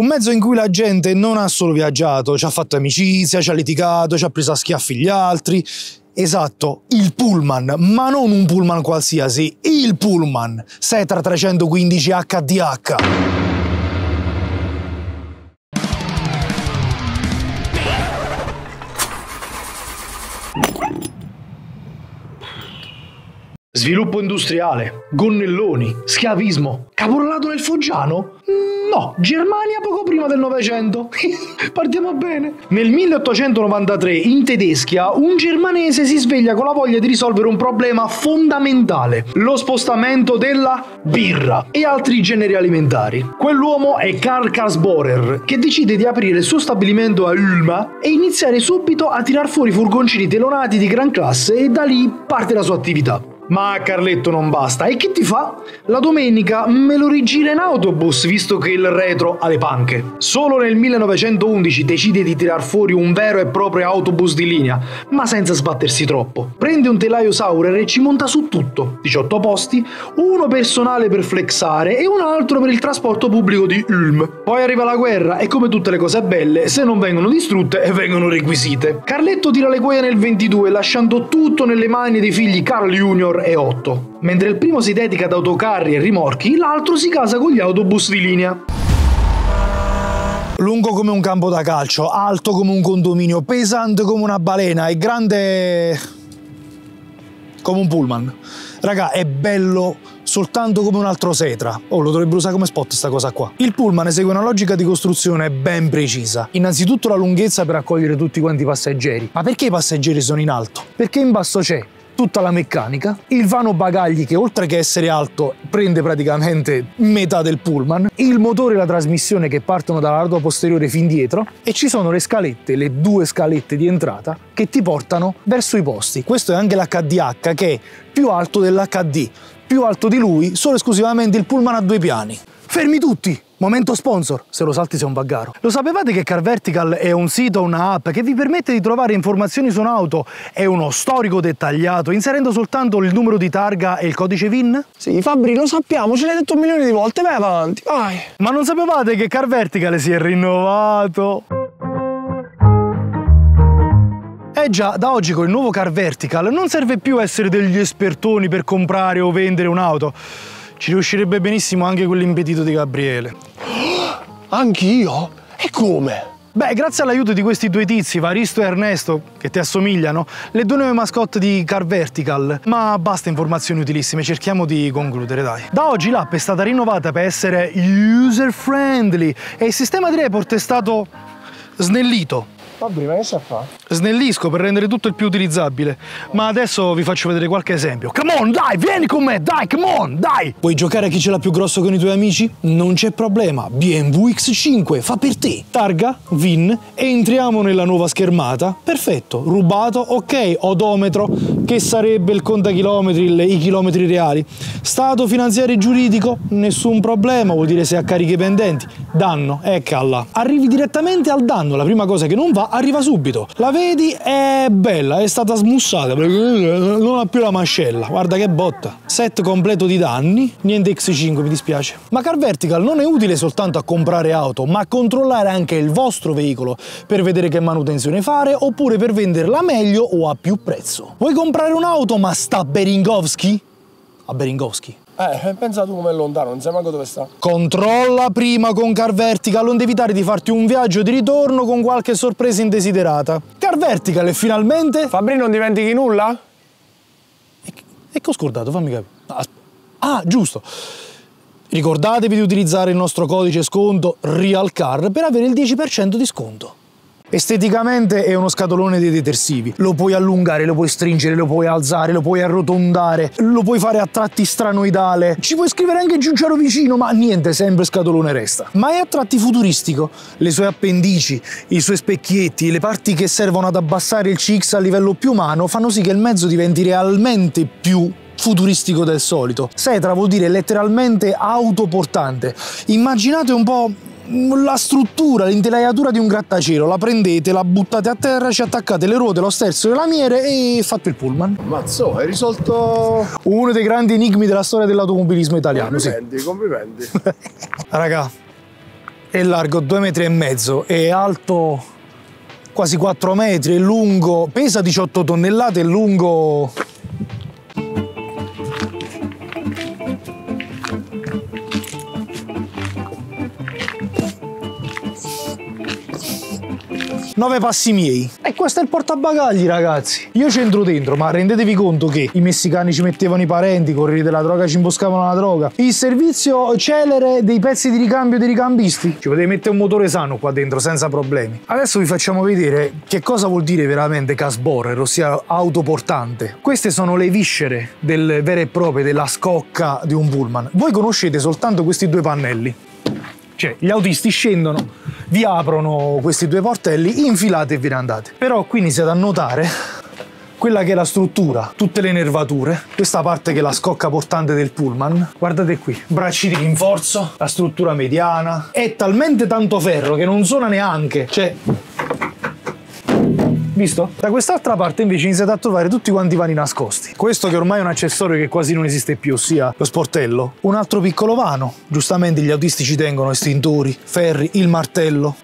Un mezzo in cui la gente non ha solo viaggiato, ci ha fatto amicizia, ci ha litigato, ci ha preso a schiaffi gli altri. Esatto, il pullman, ma non un pullman qualsiasi, il pullman, Setra 315 HDH. Sviluppo industriale, gonnelloni, schiavismo, caporalato nel Foggiano? No, Germania poco prima del Novecento. Partiamo bene. Nel 1893 in Tedeschia un germanese si sveglia con la voglia di risolvere un problema fondamentale, lo spostamento della birra e altri generi alimentari. Quell'uomo è Karl Karsbohrer, che decide di aprire il suo stabilimento a Ulma e iniziare subito a tirar fuori furgoncini telonati di gran classe e da lì parte la sua attività. Ma a Carletto non basta. E che ti fa? La domenica me lo rigira in autobus visto che il retro ha le panche. Solo nel 1911 decide di tirar fuori un vero e proprio autobus di linea, ma senza sbattersi troppo. Prende un telaio Saurer e ci monta su tutto. 18 posti, uno personale per flexare e un altro per il trasporto pubblico di Ulm. Poi arriva la guerra e come tutte le cose belle, se non vengono distrutte e vengono requisite. Carletto tira le cuoia nel 22 lasciando tutto nelle mani dei figli Carl E 8. Mentre il primo si dedica ad autocarri e rimorchi, l'altro si casa con gli autobus di linea. Lungo come un campo da calcio, alto come un condominio, pesante come una balena e grande come un pullman. Raga, è bello soltanto come un altro Setra. Oh, lo dovrebbero usare come spot sta cosa qua. Il pullman segue una logica di costruzione ben precisa. Innanzitutto la lunghezza per accogliere tutti quanti i passeggeri. Ma perché i passeggeri sono in alto? Perché in basso c'è tutta la meccanica, il vano bagagli che oltre che essere alto prende praticamente metà del pullman, il motore e la trasmissione che partono dalla ruota posteriore fin dietro e ci sono le scalette, le due scalette di entrata che ti portano verso i posti. Questo è anche l'HDH che è più alto dell'HD, più alto di lui solo esclusivamente il pullman a due piani. Fermi tutti! Momento sponsor, se lo salti sei un baggaro. Lo sapevate che Car Vertical è un sito, una app che vi permette di trovare informazioni su un'auto e uno storico dettagliato inserendo soltanto il numero di targa e il codice VIN? Sì, Fabri, lo sappiamo, ce l'hai detto un milione di volte, vai avanti, vai. Ma non sapevate che Car Vertical si è rinnovato? Eh già, da oggi con il nuovo Car Vertical non serve più essere degli espertoni per comprare o vendere un'auto. Ci riuscirebbe benissimo anche quell'impedito di Gabriele. Anch'io? E come? Beh, grazie all'aiuto di questi due tizi, Varisto e Ernesto, che ti assomigliano, le due nuove mascotte di Car Vertical. Ma basta informazioni utilissime, cerchiamo di concludere, dai. Da oggi l'app è stata rinnovata per essere user friendly e il sistema di report è stato snellito. Fabri, ma che sa fa? Snellisco per rendere tutto il più utilizzabile. Ma adesso vi faccio vedere qualche esempio. Come on, dai, vieni con me, dai, come on, dai! Vuoi giocare a chi ce l'ha più grosso con i tuoi amici? Non c'è problema, BMW X5 fa per te. Targa, VIN, entriamo nella nuova schermata. Perfetto, rubato, ok, odometro, che sarebbe il contachilometri, i chilometri reali. Stato finanziario e giuridico, nessun problema, vuol dire se ha cariche pendenti. Danno, eccala. Arrivi direttamente al danno, la prima cosa che non va arriva subito. La vedi? È bella, è stata smussata, non ha più la mascella. Guarda che botta. Set completo di danni, niente X5, mi dispiace. Ma Car Vertical non è utile soltanto a comprare auto, ma a controllare anche il vostro veicolo per vedere che manutenzione fare oppure per venderla meglio o a più prezzo. Vuoi comprare un'auto ma sta Beringowski? A Beringowski. Eh, pensa tu come è lontano, non sai manco dove sta. Controlla prima con Car Vertical, onde evitare di farti un viaggio di ritorno con qualche sorpresa indesiderata. Car Vertical e finalmente... Fabri, non dimentichi nulla? E, e che ho scordato? Fammi capire. Ah, ah, giusto. Ricordatevi di utilizzare il nostro codice sconto REALCAR per avere il 10% di sconto. Esteticamente è uno scatolone dei detersivi. Lo puoi allungare, lo puoi stringere, lo puoi alzare, lo puoi arrotondare, lo puoi fare a tratti stranoidale. Ci puoi scrivere anche Giugiaro vicino, ma niente, sempre scatolone resta. Ma è a tratti futuristico. Le sue appendici, i suoi specchietti, le parti che servono ad abbassare il CX a livello più umano fanno sì che il mezzo diventi realmente più futuristico del solito. Setra vuol dire letteralmente autoportante. Immaginate un po' la struttura, l'intelaiatura di un grattacielo, la prendete, la buttate a terra, ci attaccate le ruote, lo sterzo e le lamiere e fatto il pullman. Mazzo, hai risolto uno dei grandi enigmi della storia dell'automobilismo italiano. Complimenti, sì. complimenti. Raga, è largo 2 metri e mezzo, è alto quasi 4 metri, è lungo, pesa 18 tonnellate, è lungo 9 passi miei. E questo è il portabagagli, ragazzi. Io c'entro dentro, ma rendetevi conto che i messicani ci mettevano i parenti, i corrieri della droga ci imboscavano la droga. Il servizio celere dei pezzi di ricambio dei ricambisti. Ci potete mettere un motore sano qua dentro senza problemi. Adesso vi facciamo vedere che cosa vuol dire veramente casborer, ossia autoportante. Queste sono le viscere del vere e proprie della scocca di un pullman. Voi conoscete soltanto questi due pannelli. Cioè, gli autisti scendono, vi aprono questi due portelli, infilate e vi ne andate. Però qui iniziate a notare quella che è la struttura, tutte le nervature, questa parte che è la scocca portante del pullman, guardate qui, bracci di rinforzo, la struttura mediana, è talmente tanto ferro che non suona neanche, cioè Visto? Da quest'altra parte invece iniziate a trovare tutti quanti i vani nascosti. Questo che ormai è un accessorio che quasi non esiste più, ossia lo sportello. Un altro piccolo vano. Giustamente gli autisti ci tengono estintori, ferri, il martello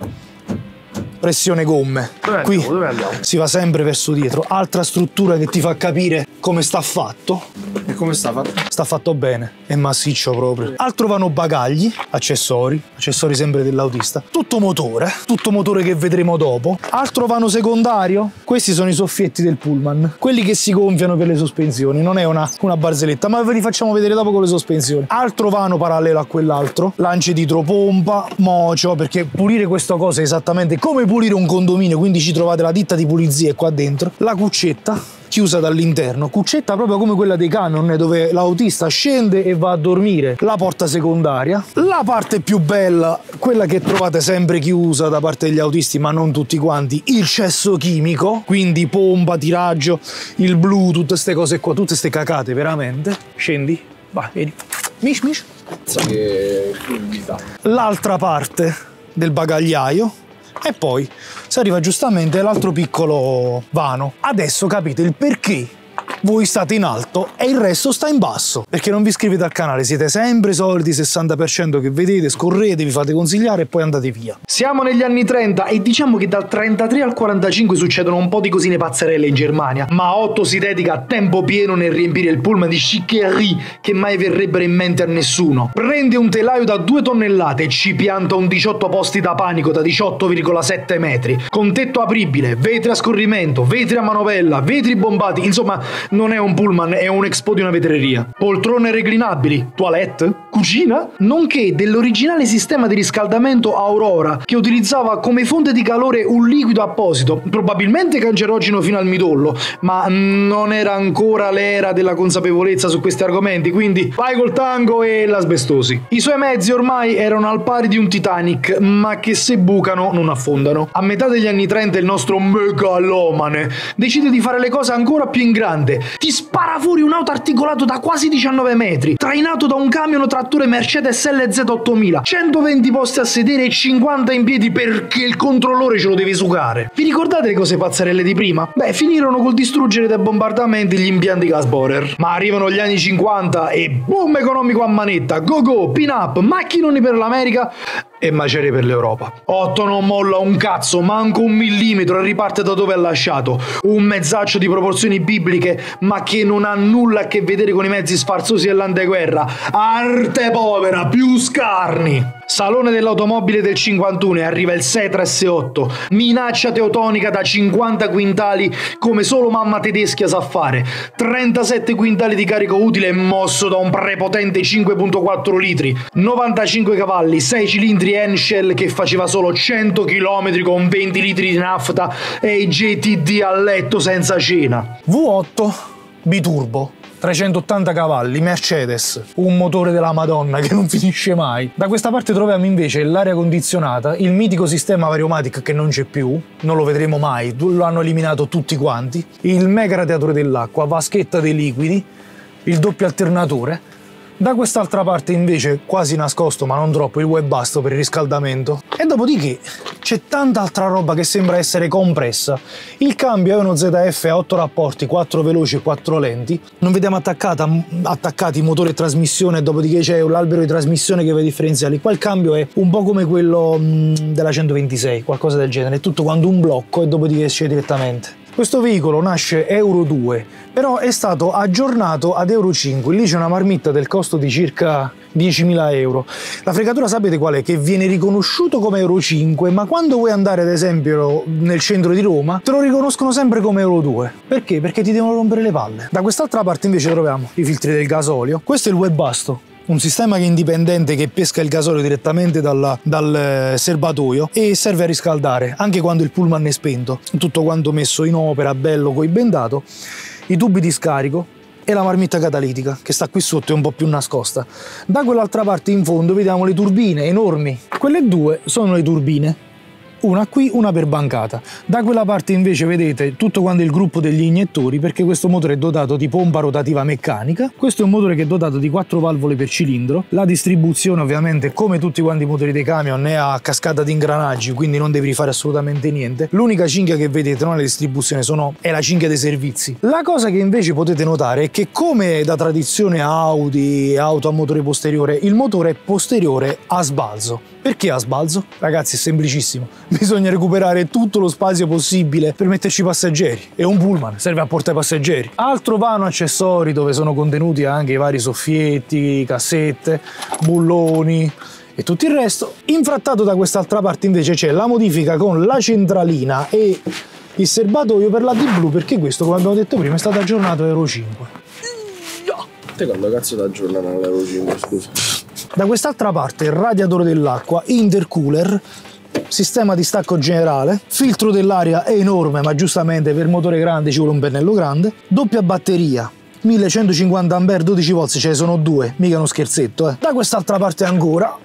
pressione gomme. Dove Qui andiamo? Dove andiamo? si va sempre verso dietro. Altra struttura che ti fa capire come sta fatto. E come sta fatto? Sta fatto bene, è massiccio proprio. Altro vanno bagagli, accessori, accessori sempre dell'autista. Tutto motore, tutto motore che vedremo dopo. Altro vano secondario, questi sono i soffietti del pullman, quelli che si gonfiano per le sospensioni, non è una, una barzelletta, ma ve li facciamo vedere dopo con le sospensioni. Altro vano parallelo a quell'altro, lance di idropompa, mocio, perché pulire questa cosa è esattamente come pulire un condominio, quindi ci trovate la ditta di pulizie qua dentro, la cuccetta, chiusa dall'interno, cuccetta proprio come quella dei camion dove l'autista scende e va a dormire, la porta secondaria, la parte più bella, quella che trovate sempre chiusa da parte degli autisti ma non tutti quanti, il cesso chimico, quindi pompa, tiraggio, il blu, tutte queste cose qua, tutte queste cacate veramente, scendi, vai, vedi, mish mish, l'altra parte del bagagliaio e poi si arriva giustamente all'altro piccolo vano. Adesso capite il perché voi state in alto e il resto sta in basso. Perché non vi iscrivete al canale, siete sempre i soliti 60% che vedete, scorrete, vi fate consigliare e poi andate via. Siamo negli anni 30 e diciamo che dal 33 al 45 succedono un po' di cosine pazzerelle in Germania, ma Otto si dedica a tempo pieno nel riempire il pullman di chiccherie che mai verrebbero in mente a nessuno. Prende un telaio da 2 tonnellate e ci pianta un 18 posti da panico da 18,7 metri, con tetto apribile, vetri a scorrimento, vetri a manovella, vetri bombati, insomma non è un pullman, è un expo di una vetreria. Poltrone reclinabili, toilette, cucina, nonché dell'originale sistema di riscaldamento Aurora che utilizzava come fonte di calore un liquido apposito, probabilmente cancerogeno fino al midollo, ma non era ancora l'era della consapevolezza su questi argomenti, quindi vai col tango e l'asbestosi. I suoi mezzi ormai erano al pari di un Titanic, ma che se bucano non affondano. A metà degli anni 30 il nostro megalomane decide di fare le cose ancora più in grande. Ti spara fuori un auto articolato da quasi 19 metri, trainato da un camion trattore Mercedes LZ 8000, 120 posti a sedere e 50 in piedi perché il controllore ce lo deve sucare. Vi ricordate le cose pazzerelle di prima? Beh, finirono col distruggere dai bombardamenti gli impianti gas borer. Ma arrivano gli anni 50 e boom economico a manetta, go go, pin up, macchinoni per l'America e macerie per l'Europa. Otto non molla un cazzo, manco un millimetro e riparte da dove ha lasciato. Un mezzaccio di proporzioni bibliche, ma che non ha nulla a che vedere con i mezzi sfarzosi dell'anteguerra. Arte povera, più scarni. Salone dell'automobile del 51 e arriva il Setra S8, minaccia teotonica da 50 quintali come solo mamma tedeschia sa fare, 37 quintali di carico utile mosso da un prepotente 5.4 litri, 95 cavalli, 6 cilindri Henschel che faceva solo 100 km con 20 litri di nafta e i GTD a letto senza cena. V8 biturbo 380 cavalli, Mercedes, un motore della Madonna che non finisce mai. Da questa parte troviamo invece l'aria condizionata, il mitico sistema Variomatic che non c'è più, non lo vedremo mai, lo hanno eliminato tutti quanti, il mega radiatore dell'acqua, vaschetta dei liquidi, il doppio alternatore, Da quest'altra parte invece, quasi nascosto ma non troppo, il webasto per il riscaldamento. E dopodiché c'è tanta altra roba che sembra essere compressa. Il cambio è uno ZF a 8 rapporti, 4 veloci e 4 lenti. Non vediamo attaccata, attaccati motore e trasmissione, dopodiché c'è l'albero di trasmissione che va differenziali. Qua il cambio è un po' come quello mh, della 126, qualcosa del genere. È tutto quando un blocco e dopodiché esce direttamente. Questo veicolo nasce Euro 2, però è stato aggiornato ad Euro 5. Lì c'è una marmitta del costo di circa 10.000 euro. La fregatura sapete qual è? Che viene riconosciuto come Euro 5, ma quando vuoi andare ad esempio nel centro di Roma, te lo riconoscono sempre come Euro 2. Perché? Perché ti devono rompere le palle. Da quest'altra parte invece troviamo i filtri del gasolio. Questo è il webasto un sistema che è indipendente che pesca il gasolio direttamente dal, dal, eh, serbatoio e serve a riscaldare anche quando il pullman è spento. Tutto quanto messo in opera, bello, coibendato. I tubi di scarico e la marmitta catalitica che sta qui sotto è un po' più nascosta. Da quell'altra parte in fondo vediamo le turbine enormi. Quelle due sono le turbine una qui, una per bancata. Da quella parte invece vedete tutto quanto il gruppo degli iniettori perché questo motore è dotato di pompa rotativa meccanica, questo è un motore che è dotato di quattro valvole per cilindro, la distribuzione ovviamente come tutti quanti i motori dei camion è a cascata di ingranaggi quindi non devi rifare assolutamente niente. L'unica cinghia che vedete non è la distribuzione, sono, è la cinghia dei servizi. La cosa che invece potete notare è che come da tradizione Audi, auto a motore posteriore, il motore è posteriore a sbalzo. Perché a sbalzo? Ragazzi è semplicissimo bisogna recuperare tutto lo spazio possibile per metterci i passeggeri e un pullman serve a portare i passeggeri. Altro vano accessori dove sono contenuti anche i vari soffietti, cassette, bulloni e tutto il resto. Infrattato da quest'altra parte invece c'è la modifica con la centralina e il serbatoio per la D-Blu perché questo come abbiamo detto prima è stato aggiornato a Euro 5. Te quando cazzo da aggiornare all'Euro 5 scusa? Da quest'altra parte radiatore dell'acqua, intercooler, sistema di stacco generale, filtro dell'aria è enorme ma giustamente per motore grande ci vuole un pennello grande, doppia batteria, 1150 A 12 volt ce ne sono due, mica uno scherzetto eh. Da quest'altra parte ancora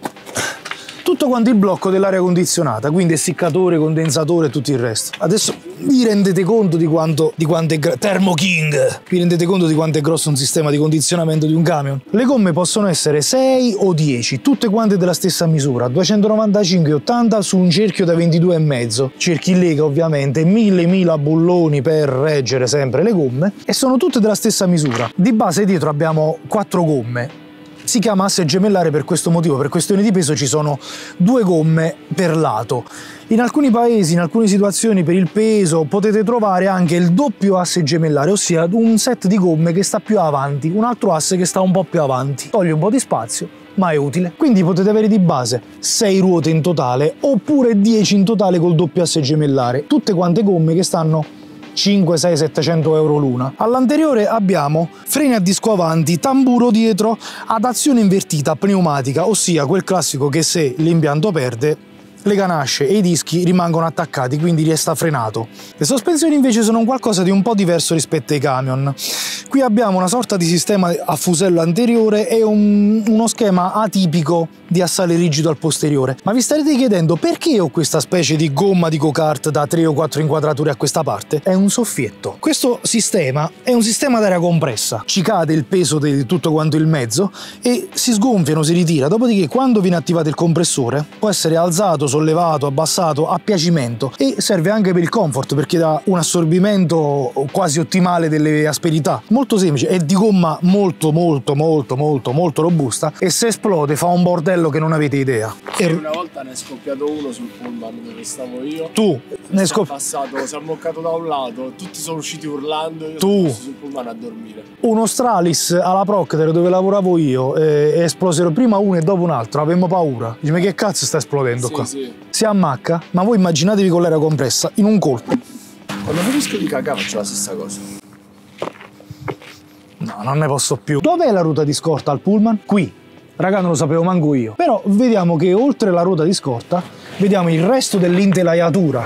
tutto quanto il blocco dell'aria condizionata, quindi essiccatore, condensatore e tutto il resto. Adesso vi rendete conto di quanto, di quanto è grosso... Thermo King! Vi rendete conto di quanto è grosso un sistema di condizionamento di un camion? Le gomme possono essere 6 o 10, tutte quante della stessa misura, 295 e 80 su un cerchio da 22,5. Cerchi lega ovviamente, 1000-1000 bulloni per reggere sempre le gomme e sono tutte della stessa misura. Di base dietro abbiamo 4 gomme, si chiama asse gemellare per questo motivo, per questione di peso ci sono due gomme per lato. In alcuni paesi, in alcune situazioni per il peso potete trovare anche il doppio asse gemellare, ossia un set di gomme che sta più avanti, un altro asse che sta un po' più avanti. Toglie un po' di spazio, ma è utile. Quindi potete avere di base 6 ruote in totale oppure 10 in totale col doppio asse gemellare, tutte quante gomme che stanno 5, 6, 700 euro l'una. All'anteriore abbiamo freni a disco avanti, tamburo dietro ad azione invertita pneumatica, ossia quel classico che se l'impianto perde le ganasce e i dischi rimangono attaccati, quindi resta frenato. Le sospensioni invece sono qualcosa di un po' diverso rispetto ai camion. Qui abbiamo una sorta di sistema a fusello anteriore e un, uno schema atipico di assale rigido al posteriore. Ma vi starete chiedendo perché ho questa specie di gomma di go-kart da 3 o 4 inquadrature a questa parte? È un soffietto. Questo sistema è un sistema d'aria compressa. Ci cade il peso di tutto quanto il mezzo e si sgonfiano, si ritira. Dopodiché quando viene attivato il compressore può essere alzato, sollevato, abbassato a piacimento e serve anche per il comfort perché dà un assorbimento quasi ottimale delle asperità. Molto semplice, è di gomma molto molto molto molto molto robusta e se esplode fa un bordello che non avete idea. E una volta ne è scoppiato uno sul pullman dove stavo io. Tu ne è scoppiato. passato, si è ammoccato da un lato, tutti sono usciti urlando, io tu. sono sul pullman a dormire. Uno Stralis alla Procter dove lavoravo io eh, esplosero prima uno e dopo un altro, avevamo paura. Dice ma che cazzo sta esplodendo sì, qua? Sì. Si ammacca, ma voi immaginatevi con l'aria compressa in un colpo. Quando finisco di cagare faccio la stessa cosa. No, non ne posso più. Dov'è la ruota di scorta al pullman? Qui. Raga, non lo sapevo manco io. Però vediamo che oltre la ruota di scorta, vediamo il resto dell'intelaiatura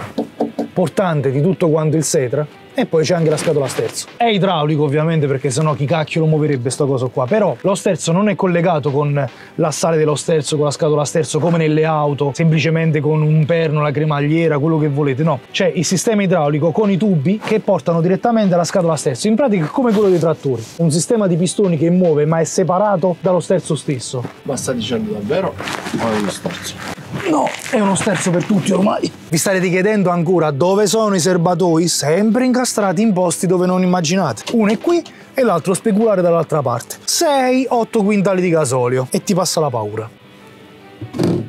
portante di tutto quanto il setra e poi c'è anche la scatola sterzo. È idraulico ovviamente perché sennò chi cacchio lo muoverebbe sto coso qua, però lo sterzo non è collegato con l'assale dello sterzo, con la scatola sterzo come nelle auto, semplicemente con un perno, la cremagliera, quello che volete, no. C'è il sistema idraulico con i tubi che portano direttamente alla scatola sterzo, in pratica è come quello dei trattori, un sistema di pistoni che muove ma è separato dallo sterzo stesso. Ma sta dicendo davvero o è uno sterzo? No, è uno sterzo per tutti ormai. Vi starete chiedendo ancora dove sono i serbatoi? Sempre incastrati in posti dove non immaginate. Uno è qui e l'altro speculare dall'altra parte. 6-8 quintali di gasolio e ti passa la paura.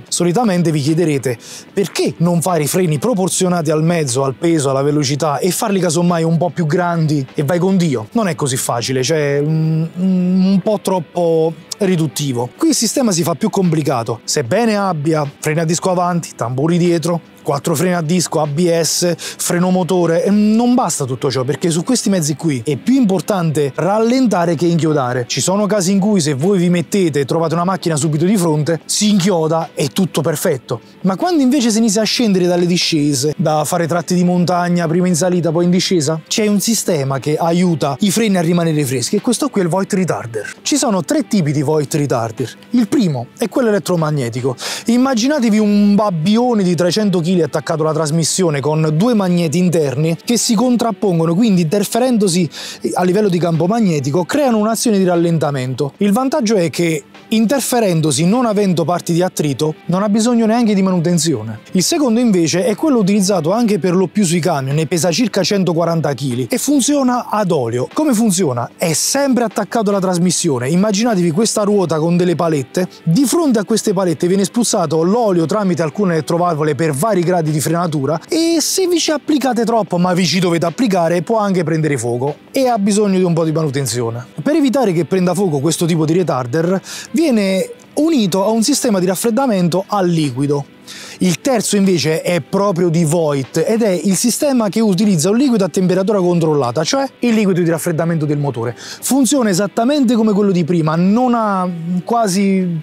Solitamente vi chiederete perché non fare i freni proporzionati al mezzo, al peso, alla velocità e farli casomai un po' più grandi e vai con Dio. Non è così facile, cioè un, un po' troppo riduttivo. Qui il sistema si fa più complicato, sebbene abbia freni a disco avanti, tamburi dietro, quattro freni a disco, ABS, freno motore. Non basta tutto ciò perché su questi mezzi qui è più importante rallentare che inchiodare. Ci sono casi in cui se voi vi mettete e trovate una macchina subito di fronte, si inchioda e tutto perfetto. Ma quando invece si inizia a scendere dalle discese, da fare tratti di montagna, prima in salita, poi in discesa, c'è un sistema che aiuta i freni a rimanere freschi e questo qui è il Void Retarder. Ci sono tre tipi di Void Retarder. Il primo è quello elettromagnetico. Immaginatevi un babbione di 300 kg attaccato alla trasmissione con due magneti interni che si contrappongono, quindi interferendosi a livello di campo magnetico creano un'azione di rallentamento. Il vantaggio è che interferendosi non avendo parti di attrito non ha bisogno neanche di manutenzione. Il secondo invece è quello utilizzato anche per lo più sui camion e pesa circa 140 kg e funziona ad olio. Come funziona? È sempre attaccato alla trasmissione. Immaginatevi questa ruota con delle palette, di fronte a queste palette viene spruzzato l'olio tramite alcune elettrovalvole per vari gradi di frenatura e se vi ci applicate troppo ma vi ci dovete applicare può anche prendere fuoco e ha bisogno di un po' di manutenzione. Per evitare che prenda fuoco questo tipo di retarder viene unito a un sistema di raffreddamento a liquido. Il terzo invece è proprio di Voigt ed è il sistema che utilizza un liquido a temperatura controllata, cioè il liquido di raffreddamento del motore. Funziona esattamente come quello di prima, non ha quasi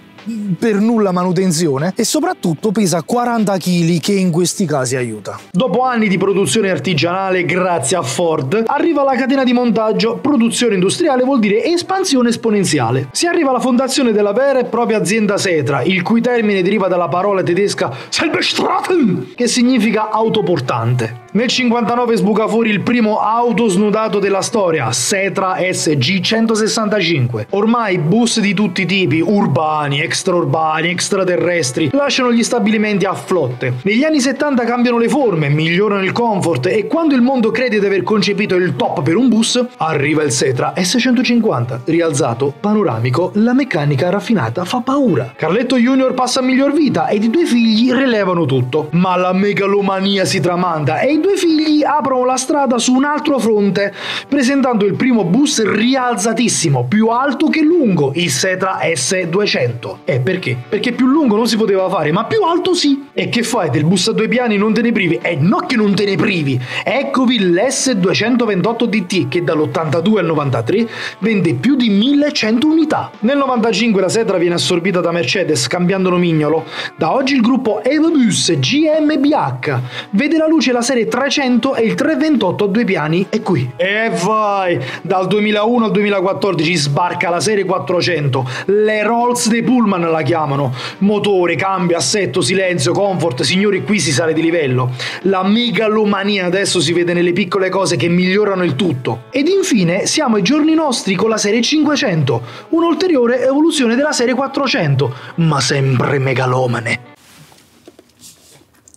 per nulla manutenzione e soprattutto pesa 40 kg che in questi casi aiuta. Dopo anni di produzione artigianale grazie a Ford, arriva la catena di montaggio, produzione industriale vuol dire espansione esponenziale. Si arriva alla fondazione della vera e propria azienda Setra, il cui termine deriva dalla parola tedesca Selbestraten, che significa autoportante. Nel 59 sbuca fuori il primo auto snudato della storia, Setra SG 165. Ormai bus di tutti i tipi, urbani, extraurbani, extraterrestri, lasciano gli stabilimenti a flotte. Negli anni 70 cambiano le forme, migliorano il comfort e quando il mondo crede di aver concepito il top per un bus, arriva il Setra S150, rialzato, panoramico, la meccanica raffinata fa paura. Carletto Junior passa a miglior vita ed i due figli relevano tutto, ma la megalomania si tramanda e i due figli aprono la strada su un altro fronte, presentando il primo bus rialzatissimo, più alto che lungo, il Setra S200. E perché? Perché più lungo non si poteva fare, ma più alto sì. E che fai? Del bus a due piani non te ne privi? E no che non te ne privi! Eccovi l'S228 DT che dall'82 al 93 vende più di 1100 unità. Nel 95 la Setra viene assorbita da Mercedes cambiando nomignolo. Da oggi il gruppo Evobus GmbH vede la luce la serie 300 e il 328 a due piani è qui. E vai! Dal 2001 al 2014 sbarca la serie 400, le Rolls dei Pullman la chiamano. Motore, cambio, assetto, silenzio, comfort, signori qui si sale di livello. La megalomania adesso si vede nelle piccole cose che migliorano il tutto. Ed infine siamo ai giorni nostri con la serie 500, un'ulteriore evoluzione della serie 400, ma sempre megalomane.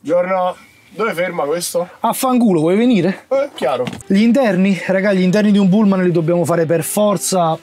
Giorno, dove ferma questo? Affanculo, vuoi venire? Eh, chiaro. Gli interni, raga, gli interni di un pullman li dobbiamo fare per forza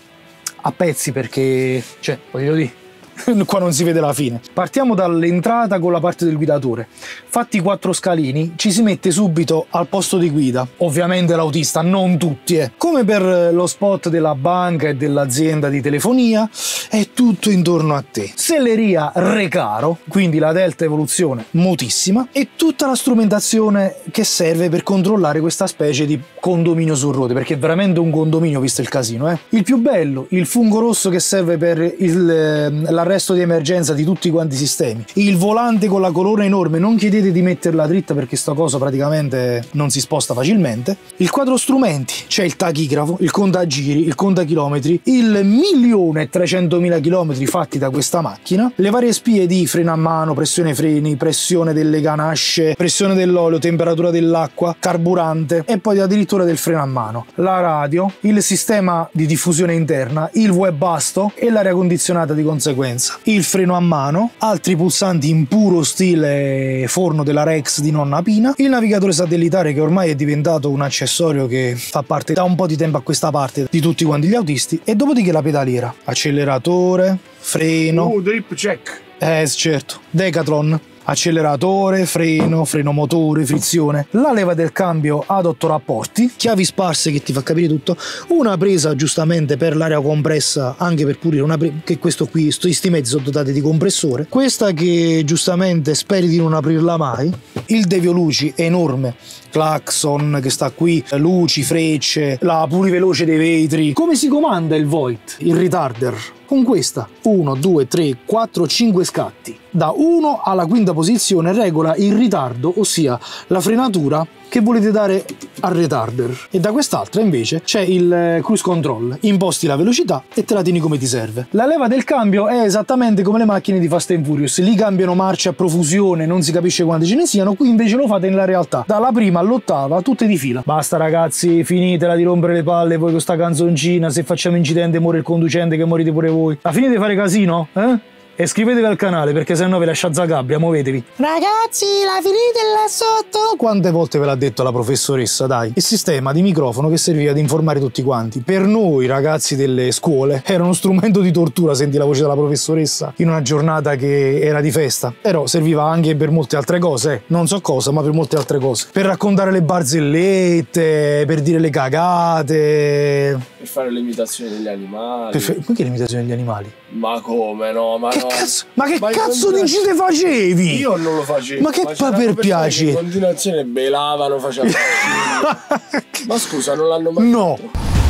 a pezzi perché, cioè, voglio dire, qua non si vede la fine. Partiamo dall'entrata con la parte del guidatore. Fatti quattro scalini, ci si mette subito al posto di guida. Ovviamente l'autista, non tutti, eh. Come per lo spot della banca e dell'azienda di telefonia, è tutto intorno a te. Selleria Recaro, quindi la Delta Evoluzione motissima, e tutta la strumentazione che serve per controllare questa specie di condominio su ruote, perché è veramente un condominio visto il casino, eh. Il più bello, il fungo rosso che serve per il, eh, la l'arresto di emergenza di tutti quanti i sistemi. Il volante con la colonna enorme, non chiedete di metterla dritta perché sta cosa praticamente non si sposta facilmente. Il quadro strumenti, c'è il tachigrafo, il contagiri, il contachilometri, il milione e trecentomila chilometri fatti da questa macchina, le varie spie di freno a mano, pressione freni, pressione delle ganasce, pressione dell'olio, temperatura dell'acqua, carburante e poi addirittura del freno a mano. La radio, il sistema di diffusione interna, il webasto e l'aria condizionata di conseguenza. Il freno a mano, altri pulsanti in puro stile forno della Rex di nonna Pina, il navigatore satellitare che ormai è diventato un accessorio che fa parte da un po' di tempo a questa parte di tutti quanti gli autisti e dopodiché la pedaliera, acceleratore, freno. Uh, drip check. Eh, certo, Decathlon acceleratore, freno, freno motore, frizione, la leva del cambio ad otto rapporti, chiavi sparse che ti fa capire tutto, una presa giustamente per l'aria compressa anche per pulire, una che questo qui, questi mezzi sono dotati di compressore, questa che giustamente speri di non aprirla mai, il devio luci enorme, clacson che sta qui, luci, frecce, la puriveloce dei vetri, come si comanda il Voigt, il retarder? Con questa 1, 2, 3, 4, 5 scatti. Da 1 alla quinta posizione regola il ritardo, ossia la frenatura che volete dare al retarder. E da quest'altra invece c'è il eh, cruise control. Imposti la velocità e te la tieni come ti serve. La leva del cambio è esattamente come le macchine di Fast and Furious. Lì cambiano marce a profusione, non si capisce quante ce ne siano. Qui invece lo fate nella realtà. Dalla prima all'ottava, tutte di fila. Basta ragazzi, finitela di rompere le palle voi con sta canzoncina. Se facciamo incidente muore il conducente che morite pure voi. La finite di fare casino? Eh? E iscrivetevi al canale perché sennò vi lascia Zagabria, muovetevi. Ragazzi, la finite là sotto! Quante volte ve l'ha detto la professoressa, dai? Il sistema di microfono che serviva ad informare tutti quanti. Per noi, ragazzi delle scuole, era uno strumento di tortura senti la voce della professoressa in una giornata che era di festa. Però serviva anche per molte altre cose, eh. non so cosa, ma per molte altre cose. Per raccontare le barzellette, per dire le cagate. Per fare l'imitazione degli animali. Per Perché l'imitazione degli animali? Ma come no? Ma Che no. cazzo? Ma che Ma cazzo di gite facevi? Io non lo facevo. Ma che pa- per persone piace? che In continuazione belavano, facevano. Ma scusa, non l'hanno mai No. fatto?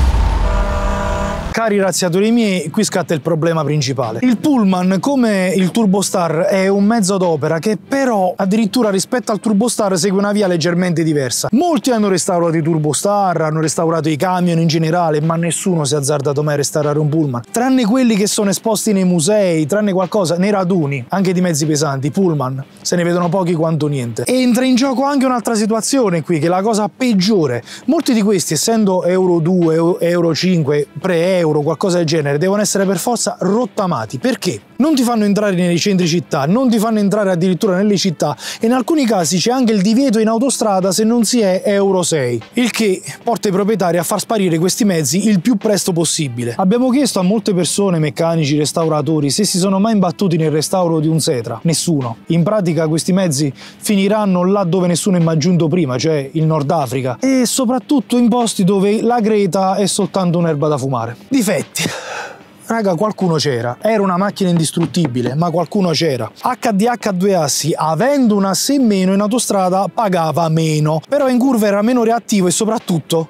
Cari razziatori miei, qui scatta il problema principale. Il Pullman, come il Turbostar, è un mezzo d'opera che però addirittura rispetto al Turbostar segue una via leggermente diversa. Molti hanno restaurato i Turbostar, hanno restaurato i camion in generale, ma nessuno si è azzardato mai a restaurare un Pullman. Tranne quelli che sono esposti nei musei, tranne qualcosa, nei raduni, anche di mezzi pesanti, Pullman, se ne vedono pochi quanto niente. Entra in gioco anche un'altra situazione qui, che è la cosa peggiore. Molti di questi, essendo Euro 2, Euro 5, pre-Euro, qualcosa del genere, devono essere per forza rottamati. Perché? Non ti fanno entrare nei centri città, non ti fanno entrare addirittura nelle città e in alcuni casi c'è anche il divieto in autostrada se non si è Euro 6, il che porta i proprietari a far sparire questi mezzi il più presto possibile. Abbiamo chiesto a molte persone, meccanici, restauratori, se si sono mai imbattuti nel restauro di un Setra. Nessuno. In pratica questi mezzi finiranno là dove nessuno è mai giunto prima, cioè il Nord Africa, e soprattutto in posti dove la Greta è soltanto un'erba da fumare. Difetti. Raga, qualcuno c'era. Era una macchina indistruttibile, ma qualcuno c'era. HDH a due assi, avendo un asse in meno in autostrada, pagava meno. Però in curva era meno reattivo e soprattutto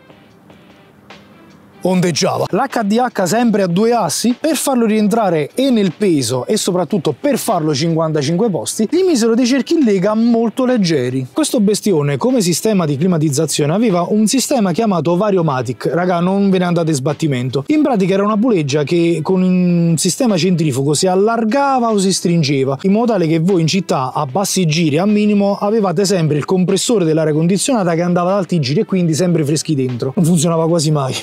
ondeggiava. L'HDH sempre a due assi, per farlo rientrare e nel peso e soprattutto per farlo 55 posti, gli misero dei cerchi in lega molto leggeri. Questo bestione come sistema di climatizzazione aveva un sistema chiamato Variomatic, raga non ve ne andate sbattimento. In pratica era una puleggia che con un sistema centrifugo si allargava o si stringeva, in modo tale che voi in città a bassi giri a minimo avevate sempre il compressore dell'aria condizionata che andava ad alti giri e quindi sempre freschi dentro. Non funzionava quasi mai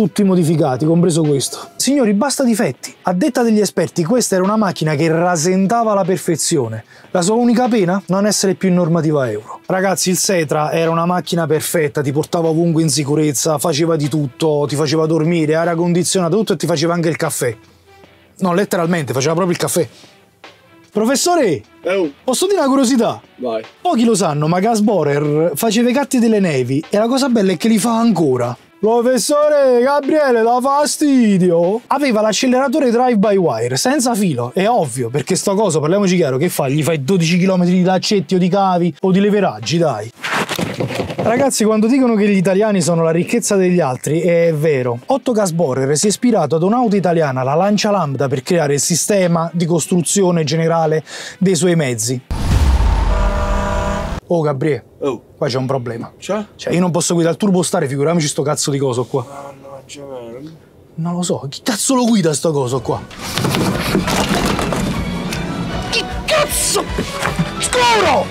tutti modificati, compreso questo. Signori, basta difetti. A detta degli esperti, questa era una macchina che rasentava la perfezione. La sua unica pena? Non essere più in normativa euro. Ragazzi, il Setra era una macchina perfetta, ti portava ovunque in sicurezza, faceva di tutto, ti faceva dormire, aria condizionata, tutto e ti faceva anche il caffè. No, letteralmente, faceva proprio il caffè. Professore, Oh, posso dire una curiosità? vai. Pochi lo sanno, ma Gasborer faceva i gatti delle nevi e la cosa bella è che li fa ancora. Professore Gabriele, da fastidio! Aveva l'acceleratore drive by wire, senza filo, è ovvio, perché sto coso, parliamoci chiaro, che fa? Gli fai 12 km di laccetti o di cavi o di leveraggi, dai. Ragazzi, quando dicono che gli italiani sono la ricchezza degli altri, è vero. Otto Gasborer si è ispirato ad un'auto italiana, la Lancia Lambda, per creare il sistema di costruzione generale dei suoi mezzi. Oh, Gabriele, Oh, qua c'è un problema. c'è? Cioè, io non posso guidare il turbo stare, figuriamoci sto cazzo di coso qua. Mannaggia me. Non lo so, chi cazzo lo guida sto coso qua? Chi cazzo? Scuro!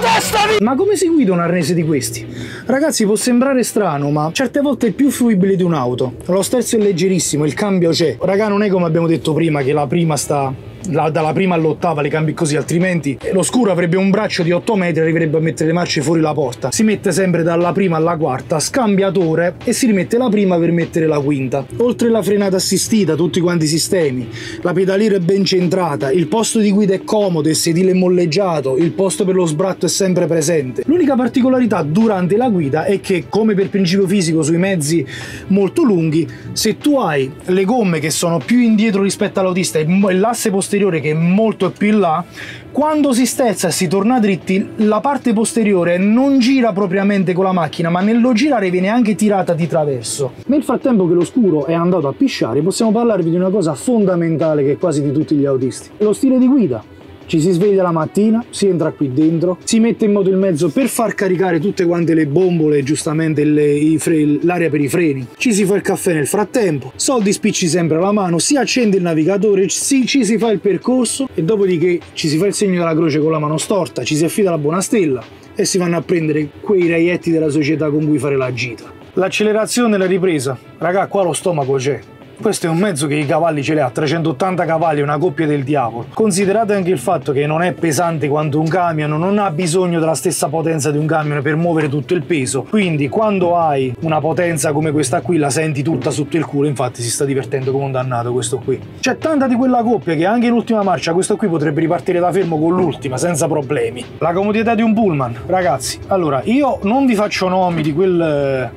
Testa di... Ma come si guida un arnese di questi? Ragazzi, può sembrare strano, ma certe volte è più fruibile di un'auto. Lo sterzo è leggerissimo, il cambio c'è. Raga, non è come abbiamo detto prima, che la prima sta... la- dalla prima all'ottava le cambi così, altrimenti lo scuro avrebbe un braccio di 8 metri e arriverebbe a mettere le marce fuori la porta. Si mette sempre dalla prima alla quarta, scambiatore e si rimette la prima per mettere la quinta. Oltre la frenata assistita, tutti quanti i sistemi, la pedaliera è ben centrata, il posto di guida è comodo, il sedile è molleggiato, il posto per lo sbratto è sempre presente. L'unica particolarità durante la guida è che, come per principio fisico sui mezzi molto lunghi, se tu hai le gomme che sono più indietro rispetto all'autista e l'asse posteriore che è molto più in là, quando si stezza e si torna dritti, la parte posteriore non gira propriamente con la macchina, ma nello girare viene anche tirata di traverso. Nel frattempo che lo scuro è andato a pisciare, possiamo parlarvi di una cosa fondamentale che è quasi di tutti gli autisti: lo stile di guida. Ci si sveglia la mattina, si entra qui dentro, si mette in moto il mezzo per far caricare tutte quante le bombole, giustamente l'aria per i freni. Ci si fa il caffè nel frattempo, soldi spicci sempre alla mano, si accende il navigatore, si- ci si fa il percorso e dopodiché ci si fa il segno della croce con la mano storta, ci si affida la buona stella e si vanno a prendere quei reietti della società con cui fare la gita. L'accelerazione e la ripresa. Raga, qua lo stomaco c'è. Questo è un mezzo che i cavalli ce li ha, 380 cavalli, una coppia del diavolo. Considerate anche il fatto che non è pesante quanto un camion, non ha bisogno della stessa potenza di un camion per muovere tutto il peso. Quindi quando hai una potenza come questa qui la senti tutta sotto il culo, infatti si sta divertendo come un dannato questo qui. C'è tanta di quella coppia che anche in ultima marcia questo qui potrebbe ripartire da fermo con l'ultima senza problemi. La comodità di un pullman, ragazzi. Allora, io non vi faccio nomi di quel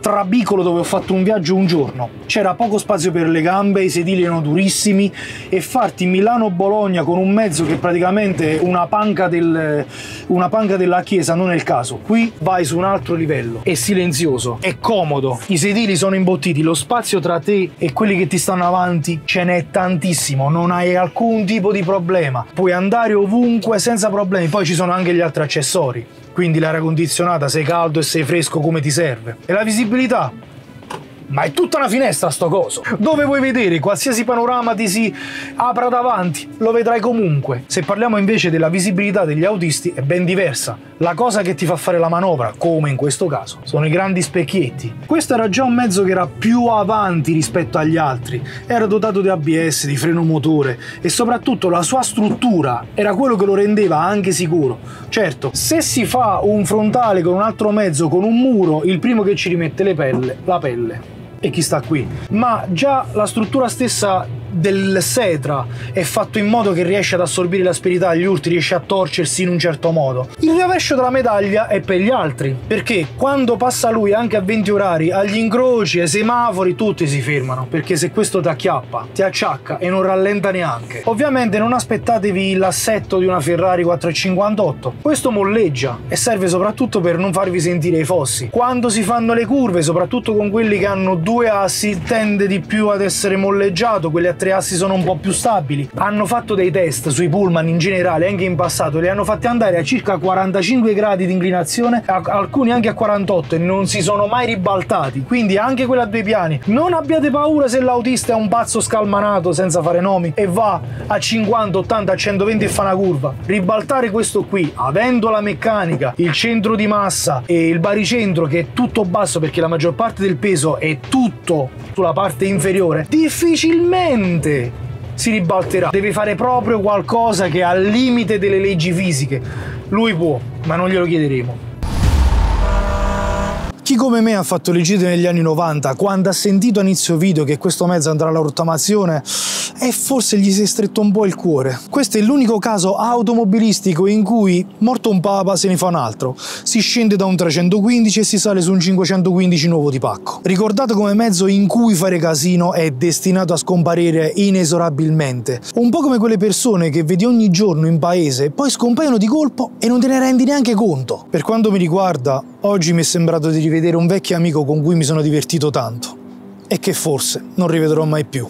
trabicolo dove ho fatto un viaggio un giorno. C'era poco spazio per le gambe, i sedili erano durissimi e farti Milano-Bologna con un mezzo che è praticamente una panca, del, una panca della chiesa non è il caso. Qui vai su un altro livello. È silenzioso, è comodo, i sedili sono imbottiti, lo spazio tra te e quelli che ti stanno avanti ce n'è tantissimo, non hai alcun tipo di problema. Puoi andare ovunque senza problemi. Poi ci sono anche gli altri accessori quindi l'aria condizionata, sei caldo e sei fresco come ti serve. E la visibilità? Ma è tutta una finestra sto coso. Dove vuoi vedere qualsiasi panorama ti si apra davanti, lo vedrai comunque. Se parliamo invece della visibilità degli autisti è ben diversa. La cosa che ti fa fare la manovra, come in questo caso, sono i grandi specchietti. Questo era già un mezzo che era più avanti rispetto agli altri. Era dotato di ABS, di freno motore e soprattutto la sua struttura era quello che lo rendeva anche sicuro. Certo, se si fa un frontale con un altro mezzo, con un muro, il primo che ci rimette le pelle, la pelle e chi sta qui. Ma già la struttura stessa del setra è fatto in modo che riesce ad assorbire l'asperità agli urti, riesce a torcersi in un certo modo. Il rovescio della medaglia è per gli altri, perché quando passa lui anche a 20 orari, agli incroci, ai semafori, tutti si fermano, perché se questo ti acchiappa, ti acciacca e non rallenta neanche. Ovviamente non aspettatevi l'assetto di una Ferrari 458, questo molleggia e serve soprattutto per non farvi sentire i fossi. Quando si fanno le curve, soprattutto con quelli che hanno due assi, tende di più ad essere molleggiato, quelli a tre assi sono un po' più stabili. Hanno fatto dei test sui pullman in generale, anche in passato, li hanno fatti andare a circa 45 gradi di inclinazione, alcuni anche a 48 e non si sono mai ribaltati. Quindi anche quella a due piani. Non abbiate paura se l'autista è un pazzo scalmanato senza fare nomi e va a 50, 80, a 120 e fa una curva. Ribaltare questo qui, avendo la meccanica, il centro di massa e il baricentro che è tutto basso perché la maggior parte del peso è tutto sulla parte inferiore, difficilmente si ribalterà. Devi fare proprio qualcosa che è al limite delle leggi fisiche. Lui può, ma non glielo chiederemo. Chi come me ha fatto le gite negli anni 90, quando ha sentito a inizio video che questo mezzo andrà alla rottamazione, e forse gli si è stretto un po' il cuore. Questo è l'unico caso automobilistico in cui, morto un papa, se ne fa un altro. Si scende da un 315 e si sale su un 515 nuovo di pacco. Ricordate come mezzo in cui fare casino è destinato a scomparire inesorabilmente. Un po' come quelle persone che vedi ogni giorno in paese, poi scompaiono di colpo e non te ne rendi neanche conto. Per quanto mi riguarda, oggi mi è sembrato di rivedere un vecchio amico con cui mi sono divertito tanto e che forse non rivedrò mai più.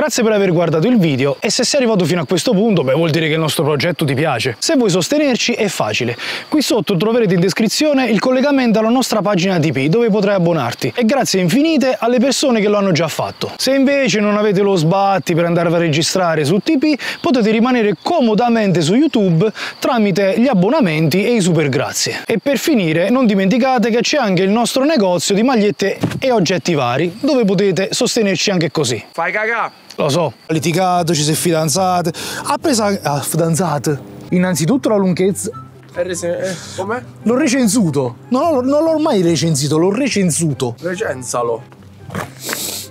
Grazie per aver guardato il video e se sei arrivato fino a questo punto, beh vuol dire che il nostro progetto ti piace. Se vuoi sostenerci è facile. Qui sotto troverete in descrizione il collegamento alla nostra pagina TP dove potrai abbonarti e grazie infinite alle persone che lo hanno già fatto. Se invece non avete lo sbatti per andare a registrare su TP, potete rimanere comodamente su YouTube tramite gli abbonamenti e i super grazie. E per finire non dimenticate che c'è anche il nostro negozio di magliette e oggetti vari dove potete sostenerci anche così. Fai cagà! Lo so, ha litigato, ci si è fidanzate. Ha preso. Ah, fidanzate. Innanzitutto la lunghezza. Eh, com'è? L'ho recensuto. No, no, non l'ho mai recensito, l'ho recensuto. Recensalo.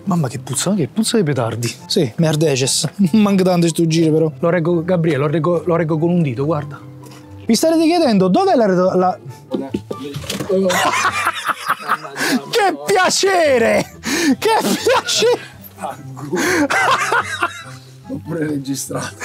Mamma che puzza, che puzza di petardi. Sì, merdeces. Manca tanto sto giro però. Lo reggo, Gabriele, lo reggo, lo reggo con un dito, guarda. Vi starete chiedendo dov'è la... la... che piacere! Che piacere! Ho pure registrato.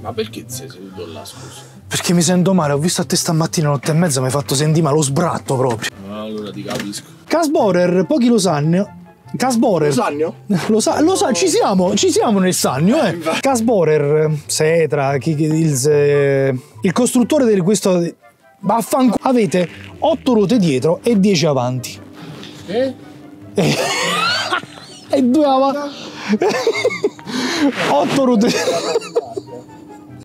Ma perché sei seduto là, scusa? Perché mi sento male, ho visto a te stamattina notte e mezza, mi hai fatto sentire male lo sbratto proprio. Allora ti capisco. Casborer, pochi lo sanno. Casborer. Sagno? Lo sa, lo sa, ci siamo, ci siamo nel sagno, eh. Casborer, Setra, il, eh, il costruttore di questo. Vaffanculo. Avete 8 ruote dietro e 10 avanti. Eh? E due avanti. 8 ruote.